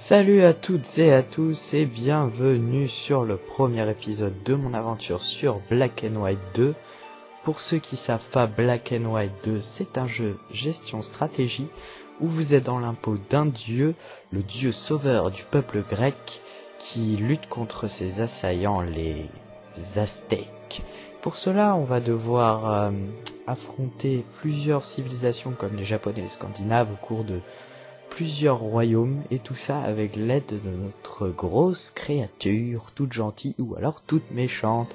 Salut à toutes et à tous et bienvenue sur le premier épisode de mon aventure sur Black and White 2. Pour ceux qui savent pas, Black and White 2 c'est un jeu gestion stratégie où vous êtes dans l'impôt d'un dieu, le dieu sauveur du peuple grec qui lutte contre ses assaillants les Aztèques. Pour cela, on va devoir euh, affronter plusieurs civilisations comme les Japonais et les Scandinaves au cours de plusieurs royaumes et tout ça avec l'aide de notre grosse créature toute gentille ou alors toute méchante.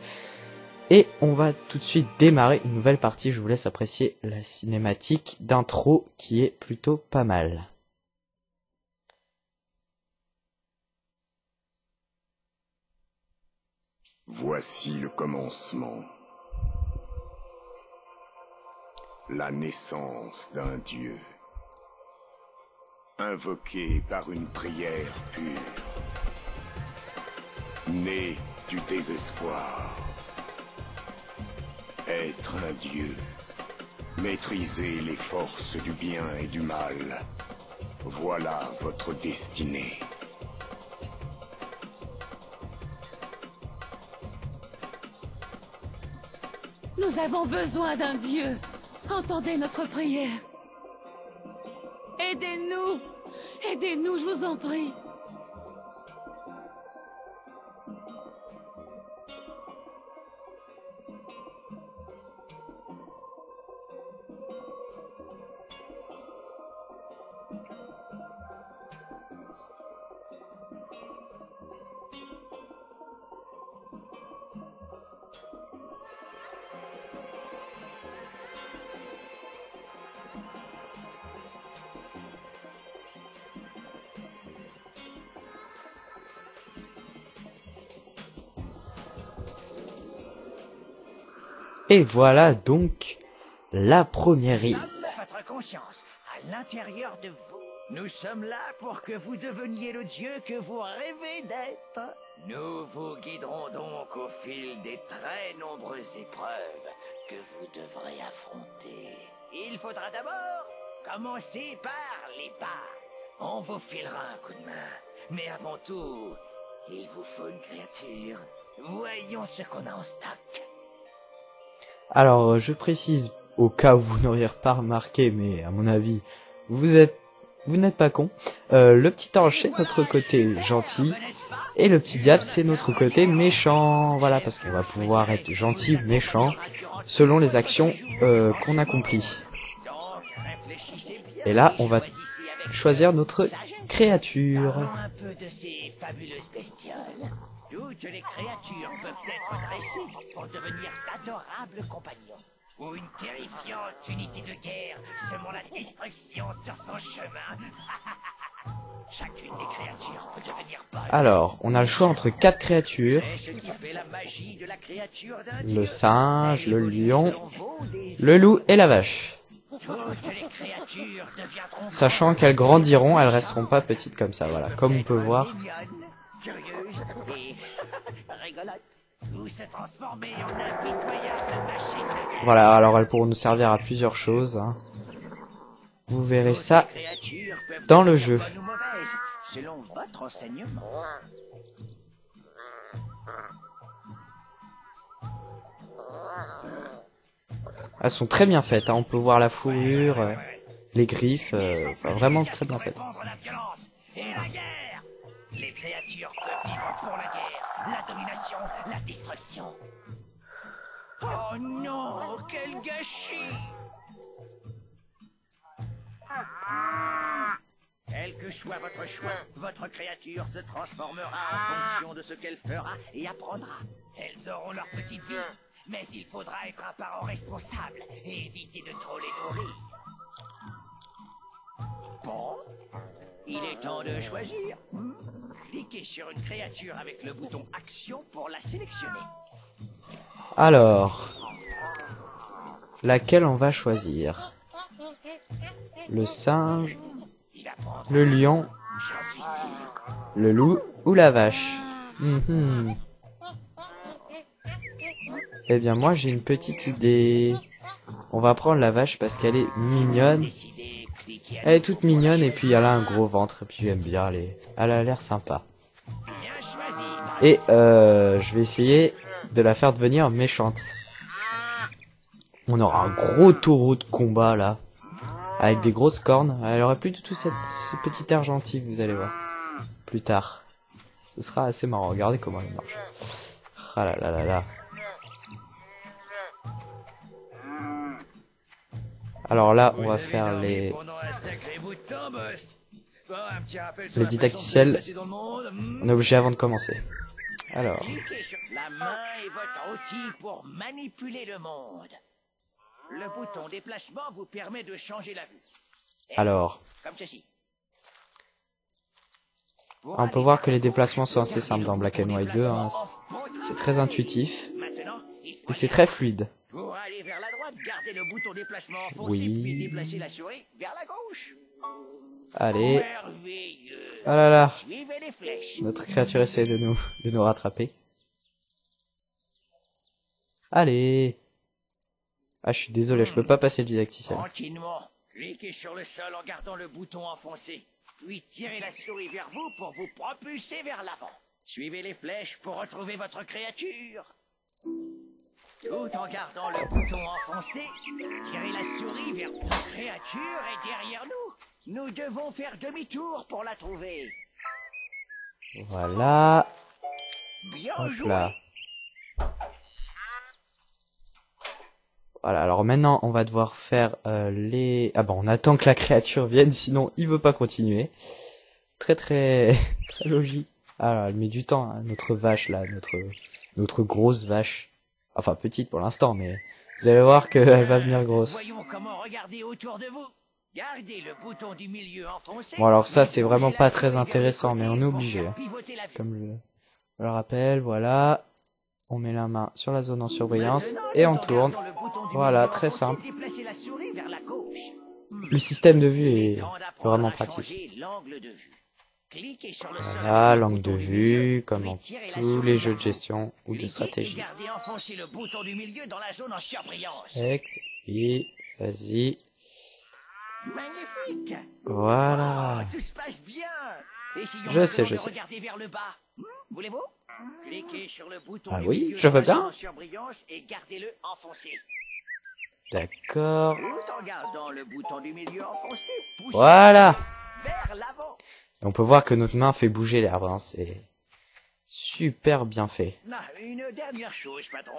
Et on va tout de suite démarrer une nouvelle partie, je vous laisse apprécier la cinématique d'intro qui est plutôt pas mal. Voici le commencement. La naissance d'un dieu. Invoqué par une prière pure. Né du désespoir. Être un dieu. Maîtriser les forces du bien et du mal. Voilà votre destinée. Nous avons besoin d'un Dieu. Entendez notre prière. Aidez-nous. Aidez-nous, je vous en prie. Et voilà donc la première île. votre conscience à l'intérieur de vous. Nous sommes là pour que vous deveniez le Dieu que vous rêvez d'être. Nous vous guiderons donc au fil des très nombreuses épreuves que vous devrez affronter. Il faudra d'abord commencer par les bases. On vous filera un coup de main. Mais avant tout, il vous faut une créature. Voyons ce qu'on a en stock. Alors, euh, je précise au cas où vous n'auriez pas remarqué, mais à mon avis, vous êtes, vous n'êtes pas con. Euh, le petit ange c'est notre côté gentil et le petit diable c'est notre côté méchant. Voilà, parce qu'on va pouvoir être gentil, méchant selon les actions euh, qu'on accomplit. Et là, on va choisir notre créature. Toutes les créatures peuvent être dressées pour devenir d'adorables compagnons. Ou une terrifiante unité de guerre semant la destruction sur son chemin. Chacune des créatures peut devenir bonne. Alors, on a le choix entre quatre créatures. Le singe, le lion, le loup et la vache. Sachant qu'elles grandiront, elles resteront pas petites comme ça, voilà. Comme on peut voir. Rigolote. En impitoyable machine de guerre. Voilà, alors elles pourront nous servir à plusieurs choses. hein. Vous verrez ça dans le jeu. selon votre enseignement. Elles sont très bien faites, hein. on peut voir la fourrure, euh, les griffes, euh, enfin, vraiment très bien faites. Répandre la violence et la guerre. Les créatures peuvent vivre pour la guerre, la domination, la destruction. Oh non, quel gâchis Quel que soit votre choix, votre créature se transformera en fonction de ce qu'elle fera et apprendra. Elles auront leur petite vie, mais il faudra être un parent responsable et éviter de trop les nourrir. Bon, il est temps de choisir. Hmm? Sur une créature avec le bouton Action pour la sélectionner. Alors, laquelle on va choisir? Le singe, le lion, le loup ou la vache? Mhm. Eh bien moi j'ai une petite idée. On va prendre la vache parce qu'elle est mignonne Elle est toute mignonne et puis elle a un gros ventre et puis j'aime bien les. Elle a l'air sympa. Et euh, je vais essayer de la faire devenir méchante. On aura un gros taureau de combat là, avec des grosses cornes. Elle aurait plus du tout cette, ce petit air gentil, vous allez voir. Plus tard. Ce sera assez marrant. Regardez comment elle marche. Ah. Alors là, on va faire les... Sacré bout de temps, boss. Bon, un petit rappel sur Les didacticiels. On est obligé avant de commencer. Alors, la main est votre outil pour manipuler le monde. Le bouton déplacement vous permet de changer la vue. alors, Comme ceci. On peut voir que les déplacements sont assez simples le dans Black and White 2. hein. C'est très intuitif et c'est très fluide. Pour aller vers la droite, gardez le bouton déplacement enfoncé, Oui. puis déplacez la souris vers la gauche. Allez, ah là là, notre créature essaie de nous, de nous rattraper. Allez. Ah, je suis désolé, je peux pas passer le didacticiel. Tranquillement. Cliquez sur le sol en gardant le bouton enfoncé. Puis tirez la souris vers vous pour vous propulser vers l'avant. Suivez les flèches pour retrouver votre créature. Tout en gardant le bouton enfoncé, tirez la souris vers notre créature est derrière nous. Nous devons faire demi-tour pour la trouver. Voilà. Bien Hop joué. là. Voilà, alors maintenant on va devoir faire euh, les... Ah bon, on attend que la créature vienne, sinon il veut pas continuer. Très très très logique. Alors elle met du temps, hein, notre vache là, notre notre grosse vache. Enfin petite pour l'instant, mais vous allez voir qu'elle va venir grosse. Voyons comment regarder autour de vous. Gardez le bouton du milieu enfoncé. Bon, alors ça, c'est vraiment pas très intéressant, mais on est obligé, hein. Comme je, le rappelle, voilà. On met la main sur la zone en surbrillance et on tourne. Voilà, très simple. Le système de vue est vraiment pratique. Voilà, avec le l'angle de vue, comme dans tous les jeux de gestion ou de stratégie. Select, et vas-y. Magnifique. Voilà. Tout se passe bien. Essayons Je sais, je sais. regarder vers le bas. Hmm, Voulez-vous? Cliquez sur le bouton Ah oui, je veux bien. et gardez-le enfoncé. D'accord. Voilà. vers l'avant. Et on peut voir que notre main fait bouger l'herbe. hein, C'est super bien fait. Une dernière chose, patron.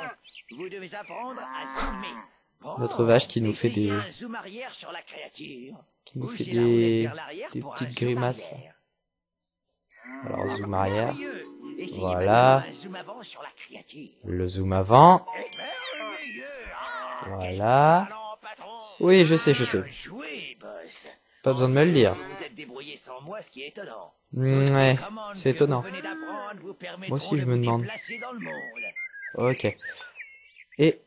Vous devez apprendre à zoomer. Bon, Notre vache qui nous fait des- zoom sur la. Qui nous fait des, des petites grimaces. Alors zoom arrière. Voilà. Le zoom avant. Eh, merveilleux. Ah, Voilà. Oui, je sais, je sais. Pas besoin de me le dire. Ouais, c'est étonnant. Moi aussi, je me demande. Ok. Et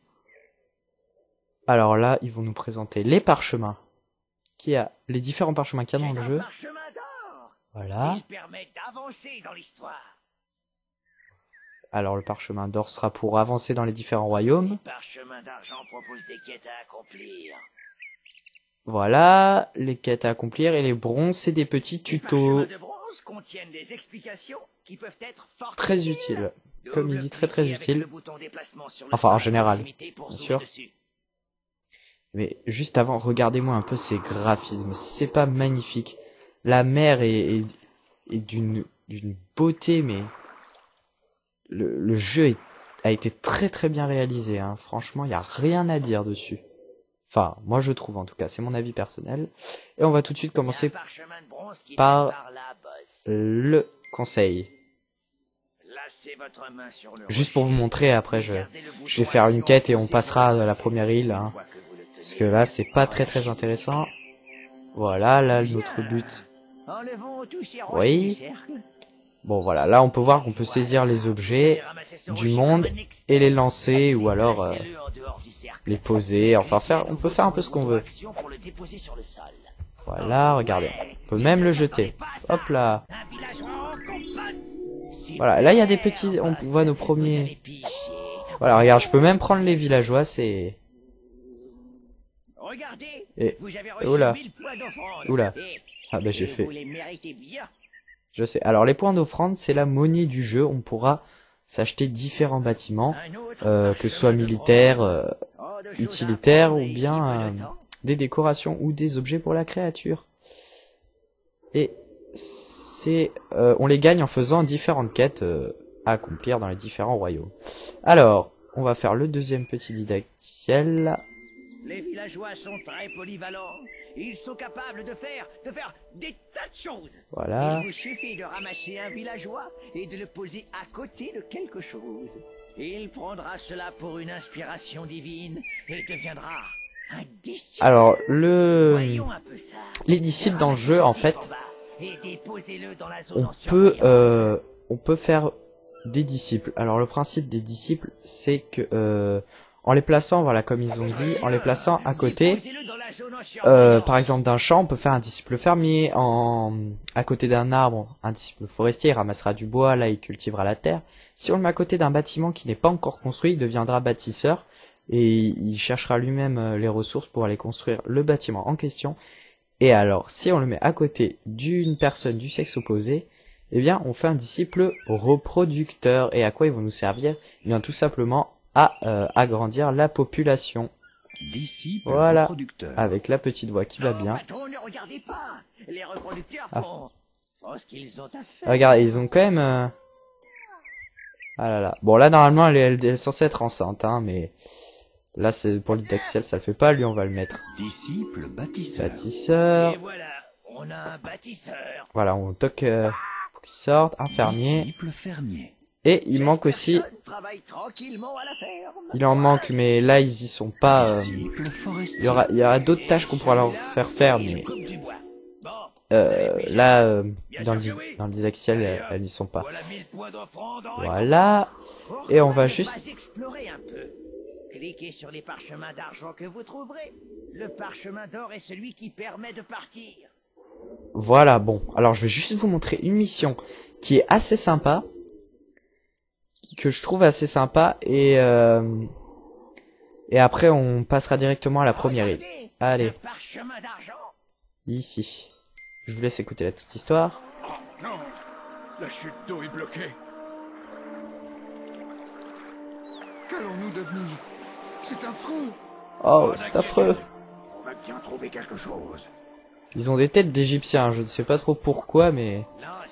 alors là, ils vont nous présenter les parchemins. Qui a les différents parchemins qu'il y a dans le jeu. Voilà. Alors le parchemin d'or sera pour avancer dans les différents royaumes. Les parchemins d'argent proposent des quêtes à accomplir. Voilà, les quêtes à accomplir et les bronzes, c'est des petits tutos parchemins de bronze contiennent des explications qui peuvent être fort très utiles. Comme il dit, très très Double-cliquez avec utiles. le bouton déplacement sur le Enfin, en général, bien sûr. dessus. Mais juste avant, regardez-moi un peu ces graphismes. C'est pas magnifique. La mer est, est, est d'une d'une beauté, mais le, le jeu est- a été très très bien réalisé. Hein. Franchement, il y a rien à dire dessus. Enfin, moi je trouve en tout cas, c'est mon avis personnel. Et on va tout de suite commencer de par- là, le conseil. Placez votre main sur le Juste pour vous montrer, après je, je vais faire une quête et on passera à la première île. Hein. Parce que là, c'est pas très très intéressant. Voilà, là, notre but. Oui. Bon, voilà, là, on peut voir qu'on peut saisir les objets du monde et les lancer ou alors euh, les poser. Enfin, faire, on peut faire un peu ce qu'on veut. Voilà, regardez. On peut même le jeter. Hop là. Voilà, là, il y a des petits, on voit nos premiers. Voilà, regarde, je peux même prendre les villageois, c'est. Et- oula. 1000 points d'offrande. Oula. Ah bah j'ai fait. Je sais. Alors les points d'offrande, c'est la monnaie du jeu. On pourra s'acheter différents bâtiments, euh, que ce soit militaires, euh, Oh, utilitaires ou bien euh, des décorations ou des objets pour la créature. Et c'est, euh, on les gagne en faisant différentes quêtes euh, à accomplir dans les différents royaumes. Alors, on va faire le deuxième petit didacticiel. Les villageois sont très polyvalents. Ils sont capables de faire, de faire des tas de choses. Voilà. Il vous suffit de ramasser un villageois et de le poser à côté de quelque chose. Il prendra cela pour une inspiration divine et deviendra un disciple. Alors, le, les disciples dans le jeu, en fait, on peut, euh, on peut faire des disciples. Alors, le principe des disciples, c'est que, euh, en les plaçant, voilà, comme ils ont dit, en les plaçant à côté, Euh, par exemple, d'un champ, on peut faire un disciple fermier. En à côté d'un arbre, un disciple forestier il ramassera du bois. Là, il cultivera la terre. Si on le met à côté d'un bâtiment qui n'est pas encore construit, il deviendra bâtisseur et il cherchera lui-même euh, les ressources pour aller construire le bâtiment en question. Et alors, si on le met à côté d'une personne du sexe opposé, eh bien, on fait un disciple reproducteur. Et à quoi ils vont nous servir? Eh bien, tout simplement à euh, agrandir la population Disciple Voilà. avec la petite voix qui va bien. patron, ne regardez pas. Les reproducteurs Ah. font, font ce qu'ils ont à faire. Regarde, ils ont quand même... euh, Ah là là. Bon, là, normalement, elle est, elle est censée être enceinte, hein, mais... Là, c'est pour le didacticiel, ça le fait pas. Lui, on va le mettre. Disciple bâtisseur. Bâtisseur. Et voilà, on a un bâtisseur. Voilà, on toque euh, pour qu'il sorte. Disciple fermier. Et il manque aussi... Il en manque, mais là, ils y sont pas... euh, Il y aura, il y aura d'autres tâches qu'on pourra leur faire faire, mais... Euh, là, euh, dans le, dans le didacticiel, elles, elles n'y sont pas. voilà 1000 points d'offrande en Voilà. récompense. Et on va juste- pas explorer un peu. Cliquez sur les parchemins d'argent que vous trouverez. Le parchemin d'or est celui qui permet de partir. Voilà, bon. Alors, je vais juste vous montrer une mission qui est assez sympa. Que je trouve assez sympa. Et, euh, et après, on passera directement à la première île. Allez. Ici. Je vous laisse écouter la petite histoire. Non La chute d'eau est bloquée. Qu'allons-nous devenir? C'est affreux Oh, c'est affreux. On va bien trouver quelque chose. Ils ont des têtes d'égyptiens. Je ne sais pas trop pourquoi, mais...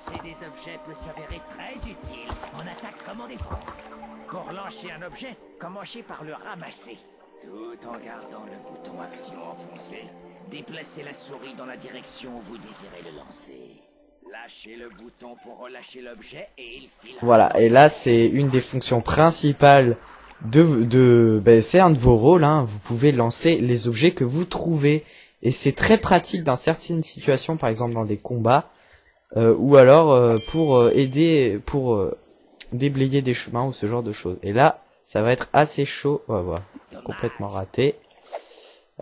Lancer des objets peut s'avérer très utile en attaque comme en défense. Pour lancer un objet, commencez par le ramasser. Tout en gardant le bouton action enfoncé, déplacez la souris dans la direction où vous désirez le lancer. Lâchez le bouton pour relâcher l'objet et il file. Voilà, et là c'est une des fonctions principales de de ben, c'est un de vos rôles hein, vous pouvez lancer les objets que vous trouvez et c'est très pratique dans certaines situations par exemple dans des combats ou alors euh, pour euh, aider pour euh, déblayer des chemins ou ce genre de choses. Et là, ça va être assez chaud. Ouais, voilà, complètement raté.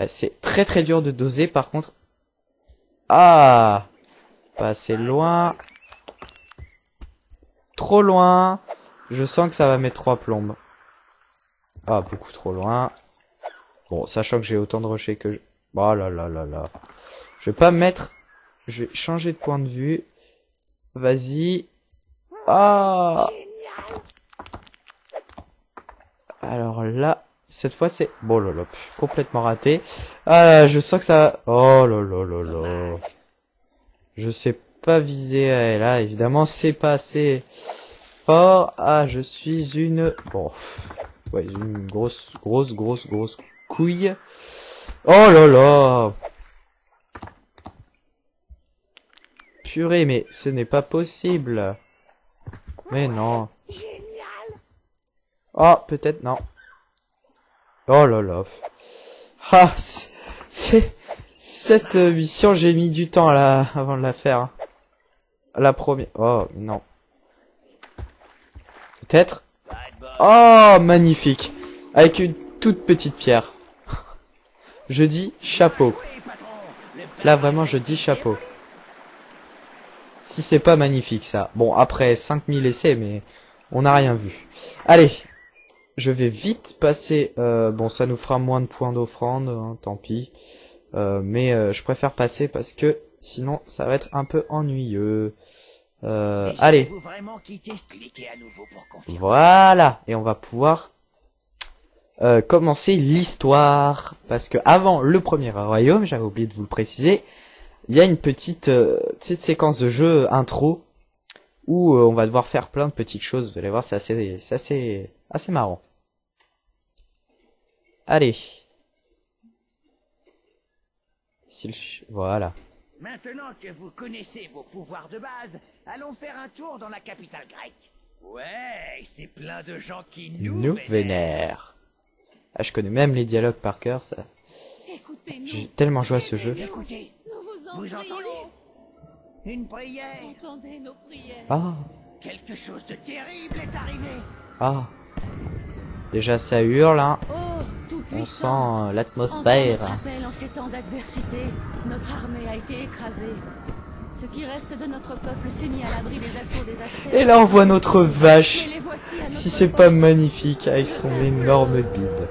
Euh, c'est très très dur de doser par contre. Ah, pas assez loin. Trop loin. Je sens que ça va mettre trois plombes. Ah, beaucoup trop loin. Bon, sachant que j'ai autant de rochers que je... Oh là là là là. Je vais pas mettre... Je vais changer de point de vue. Vas-y. Ah Alors là, cette fois c'est... Bon là là, pff, complètement raté. Ah là, je sens que ça... Oh là là là là. Je sais pas viser. Et là, évidemment, c'est pas assez fort. Ah, je suis une... Bon... Ouais, une grosse, grosse, grosse, grosse couille. Oh là là Mais ce n'est pas possible. Mais non. Oh, peut-être non. Oh là là. Ah, c'est-. Cette mission, j'ai mis du temps avant de la faire. La première... Oh, non. Peut-être Oh, magnifique. Avec une toute petite pierre. Je dis chapeau. Là, vraiment, je dis chapeau. Si c'est pas magnifique, ça. Bon, après 5000 essais, mais on n'a rien vu. Allez. je vais vite passer. euh, bon, ça nous fera moins de points d'offrande, hein, tant pis. Euh, mais euh, je préfère passer parce que sinon ça va être un peu ennuyeux. Euh, allez, voilà, et on va pouvoir euh, commencer l'histoire parce que avant le premier royaume, j'avais oublié de vous le préciser, il y a une petite, euh, petite séquence de jeu intro où euh, on va devoir faire plein de petites choses. Vous allez voir, c'est assez, c'est assez, assez marrant. Allez. Voilà. Maintenant que vous connaissez vos pouvoirs de base, allons faire un tour dans la capitale grecque. Ouais, c'est plein de gens qui nous, Nous vénèrent. vénère. Ah, je connais même les dialogues par cœur. Ça, j'ai tellement joué à ce jeu. Écoutez, vous vous entendez Une prière. Entendez nos prières. Ah, Quelque chose de terrible est arrivé. ah. Déjà, ça hurle, hein. Oh, tout On puissant. sent euh, l'atmosphère. notre en ces temps d'adversité. Notre armée a été écrasée. Ce qui reste de notre peuple s'est mis à l'abri des assauts des Aztèques. Et là, on voit notre vache. À Si notre c'est pas magnifique avec son énorme bide.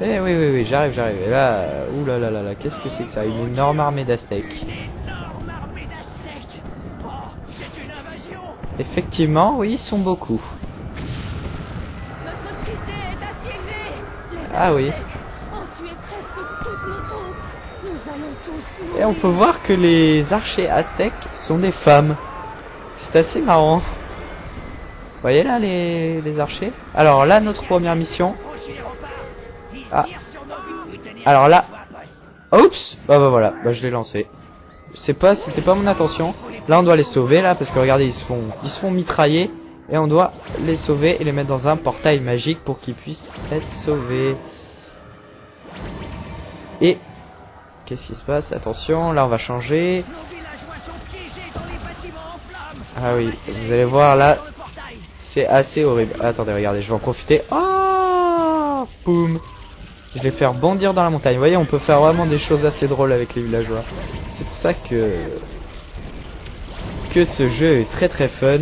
Eh oui, oui, oui, j'arrive, j'arrive. Et là, ouh là là là qu'est-ce que c'est que ça? Une énorme armée d'Aztèques. Oh. Effectivement, oui, ils sont beaucoup. Notre cité est assiégée. Les Ah oui. Aztèques ont tué presque toutes nos troupes. Nous allons tous mourir. Et on peut voir que les archers aztèques sont des femmes. C'est assez marrant. Vous voyez là les, les archers? Alors là, notre première mission. Ah. Alors là-. Oups Bah bah voilà, bah je l'ai lancé. C'est pas, c'était pas mon intention. Là on doit les sauver là parce que regardez ils se font, ils se font mitrailler et on doit les sauver et les mettre dans un portail magique pour qu'ils puissent être sauvés. Et qu'est-ce qui se passe? Attention, là on va changer. Ah oui, vous allez voir là, c'est assez horrible. Attendez, regardez, je vais en profiter. Oh Boum Je vais faire bondir dans la montagne. Vous voyez, on peut faire vraiment des choses assez drôles avec les villageois. C'est pour ça que que ce jeu est très très fun.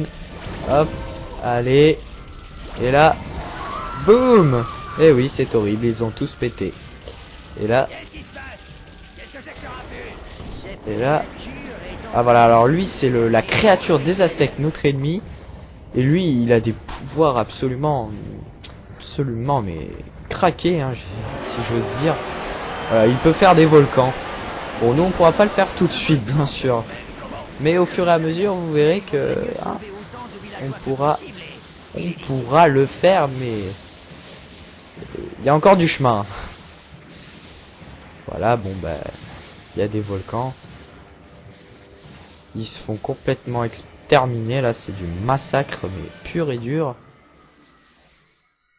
Hop, allez. Et là, boum Eh oui, c'est horrible, ils ont tous pété. Et là, et là, Ah voilà, alors lui c'est la créature des Aztèques, notre ennemi. Et lui, il a des pouvoirs absolument, absolument, mais craqués, hein, si j'ose dire. Il peut faire des volcans. Bon, nous on pourra pas le faire tout de suite, bien sûr. Mais au fur et à mesure, vous verrez que hein, on pourra, on pourra le faire, mais il y a encore du chemin. Voilà, bon bah, il y a des volcans. Ils se font complètement exterminer, là c'est du massacre, mais pur et dur.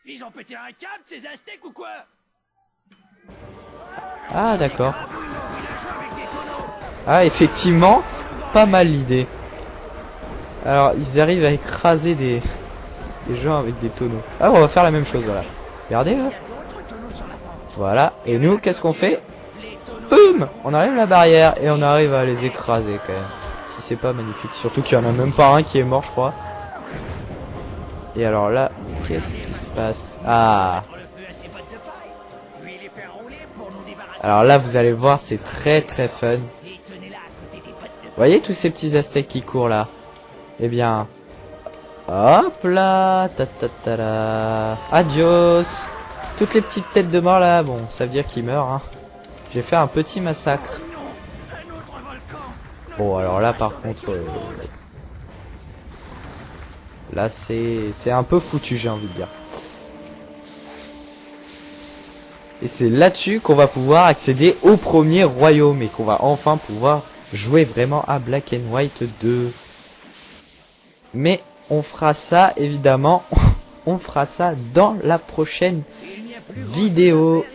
Ils ont pété un câble, ces Aztèques ou quoi Ah d'accord. Tonneaux. Ah effectivement, pas mal l'idée. Alors ils arrivent à écraser des, des gens avec des tonneaux. Ah on va faire la même chose, voilà. Regardez, hein. Voilà. Et nous, qu'est-ce qu'on fait. Boum On enlève la barrière et on arrive à les écraser quand même. Si c'est pas magnifique. Surtout qu'il y en a même pas un qui est mort, je crois. Et alors là, qu'est-ce qui se passe? Ah. Alors là, vous allez voir, c'est très très fun. Vous voyez tous ces petits aztèques qui courent là? Eh bien... Hop là ta ta ta. Adios Toutes les petites têtes de mort là, bon, ça veut dire qu'ils meurent. Hein. J'ai fait un petit massacre. Bon, alors là, par contre, euh, là, c'est un peu foutu, j'ai envie de dire. Et c'est là-dessus qu'on va pouvoir accéder au premier royaume et qu'on va enfin pouvoir jouer vraiment à Black and White 2. Mais on fera ça, évidemment, on fera ça dans la prochaine vidéo.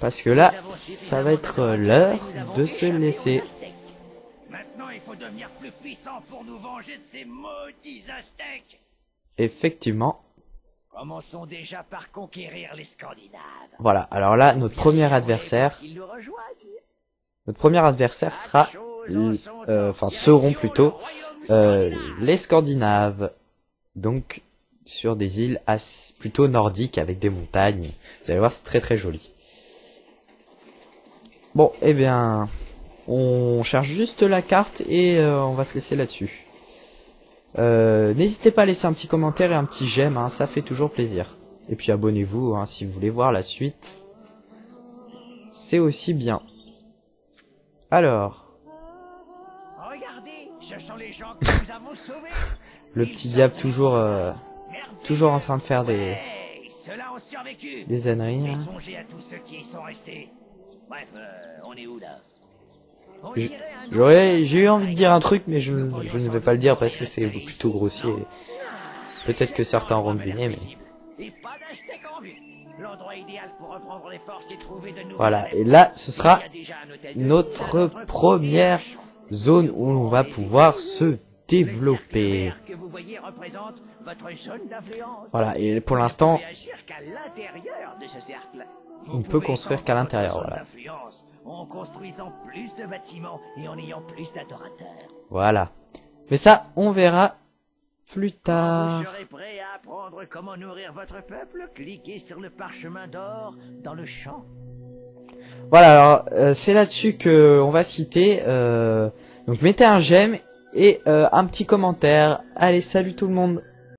Parce que là, ça va être l'heure de se laisser. Pour nous venger de ces maudits Aztèques. Effectivement, Commençons déjà par conquérir les Scandinaves. voilà. Alors là, notre premier adversaire, notre premier adversaire sera, euh, enfin seront plutôt euh, les Scandinaves. Donc sur des îles plutôt nordiques avec des montagnes. Vous allez voir, c'est très très joli. Bon, eh bien, on cherche juste la carte et euh, on va se laisser là-dessus. Euh, N'hésitez pas à laisser un petit commentaire et un petit j'aime, hein, ça fait toujours plaisir. Et puis abonnez-vous hein, si vous voulez voir la suite. C'est aussi bien. Alors, Regardez, ce sont les gens que nous avons sauvés. le petit diable toujours, euh, toujours en train de faire des, Ouais, ceux-là ont survécu. des âneries. Et hein. songez à tous ceux qui y sont restés. Bref, euh, on est où là? J'aurais, j'ai eu envie de dire un truc, mais je, ne vais pas le dire parce que c'est plutôt grossier. Peut-être que certains auront deviné, mais voilà. Et là, ce sera notre première zone où l'on va pouvoir se développer. Voilà. Et pour ne l'instant, On peut pouvez construire qu'à l'intérieur, voilà. En construisant plus de bâtiments et en ayant plus d'adorateurs. voilà. Mais ça, on verra plus tard. Vous serez prêt à apprendre comment nourrir votre peuple? Cliquez sur le parchemin d'or dans le champ. Voilà, alors euh, c'est là-dessus que on va se quitter. euh, donc mettez un j'aime et euh, un petit commentaire. Allez, salut tout le monde.